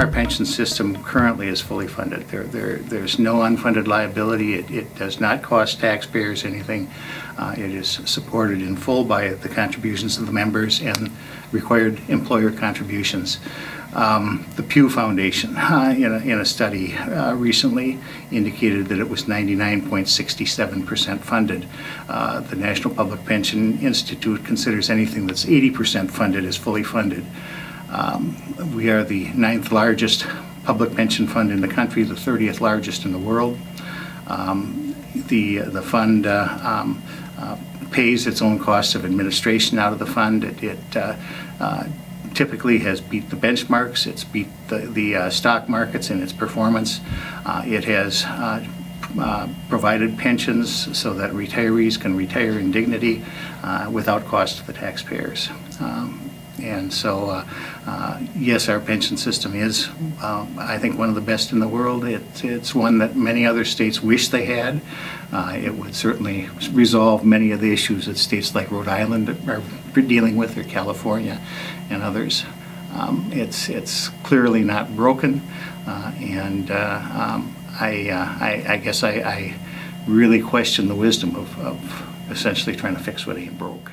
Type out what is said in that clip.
our pension system currently is fully funded. There, there, there's no unfunded liability. It, it does not cost taxpayers anything. Uh, It is supported in full by the contributions of the members and required employer contributions. Um, The Pew Foundation, uh, in a, in a study uh, recently, indicated that it was 99.67% funded. Uh, The National Public Pension Institute considers anything that's 80% funded as fully funded. Um, We are the ninth largest public pension fund in the country, the 30th largest in the world. Um, The, the fund uh, um, uh, pays its own costs of administration out of the fund. It- It uh, uh, typically has beat the benchmarks, it's beat the, the uh, stock markets in its performance. Uh, It has provided pensions so that retirees can retire in dignity without cost to the taxpayers. Um, And so, uh, uh, yes, our pension system is, um, I think, one of the best in the world. It- It's one that many other states wish they had. Uh, It would certainly resolve many of the issues that states like Rhode Island are dealing with, or California and others. Um, It's, it's clearly not broken, uh, and uh, um, I, uh, I I guess I I really question the wisdom of of essentially trying to fix what ain't broke.